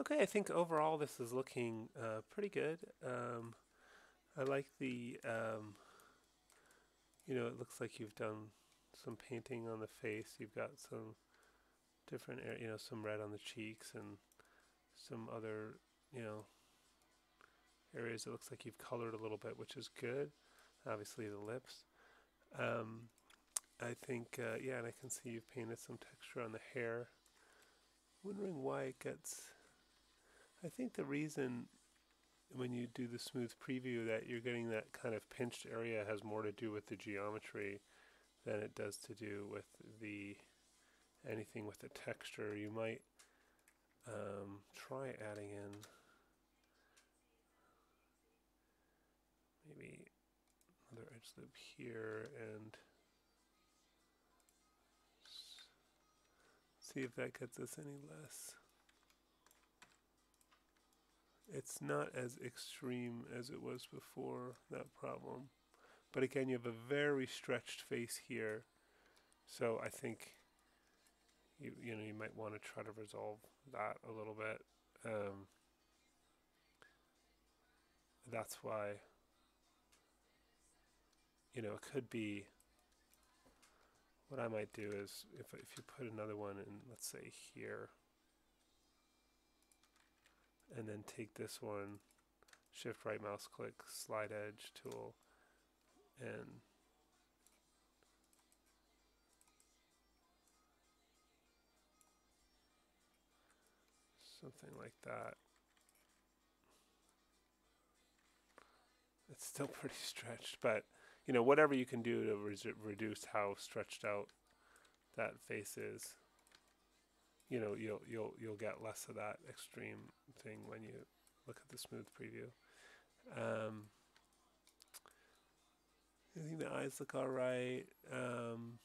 Okay, I think overall this is looking uh, pretty good. Um, I like the, um, you know, it looks like you've done some painting on the face. You've got some different, you know, some red on the cheeks and some other, you know, areas it looks like you've colored a little bit, which is good. Obviously the lips. Um, I think, uh, yeah, and I can see you've painted some texture on the hair. Wondering why it gets, I think the reason when you do the smooth preview that you're getting that kind of pinched area has more to do with the geometry than it does to do with the anything with the texture. You might um, try adding in maybe another edge loop here and see if that gets us any less. It's not as extreme as it was before, that problem. But again, you have a very stretched face here. So I think you you know you might want to try to resolve that a little bit. Um, that's why you know it could be what I might do is if if you put another one in let's say here and then take this one shift right mouse click slide edge tool and something like that. It's still pretty stretched, but you know, whatever you can do to re reduce how stretched out that face is, you know, you'll you'll you'll get less of that extreme thing when you look at the smooth preview. Um, I think the eyes look all right. Um,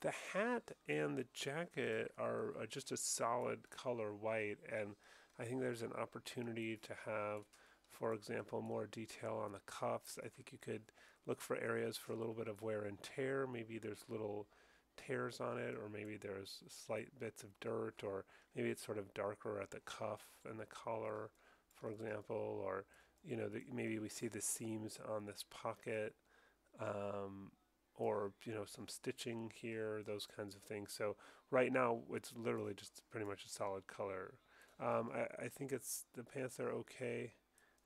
the hat and the jacket are, are, just a solid color white, and I think there's an opportunity to have, for example, more detail on the cuffs. I think you could look for areas for a little bit of wear and tear. Maybe there's little tears on it, or maybe there's slight bits of dirt, or maybe it's sort of darker at the cuff and the collar, for example, or you know, the, maybe we see the seams on this pocket um, or you know some stitching here, those kinds of things. So right now it's literally just pretty much a solid color. Um, I, I, think it's the pants are okay.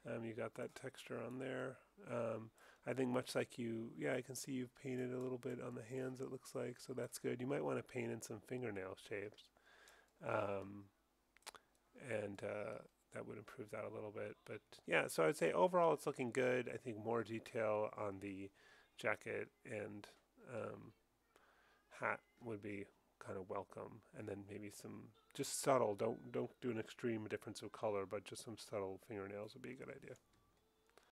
Um, you got that texture on there. Um, I think much like you, yeah, I can see you've painted a little bit on the hands. It looks like so that's good. You might want to paint in some fingernail shapes, um, and uh, that would improve that a little bit. But yeah, so I'd say overall it's looking good. I think more detail on the jacket and um, hat would be kind of welcome, and then maybe some just subtle. Don't don't do an extreme difference of color, but just some subtle fingernails would be a good idea.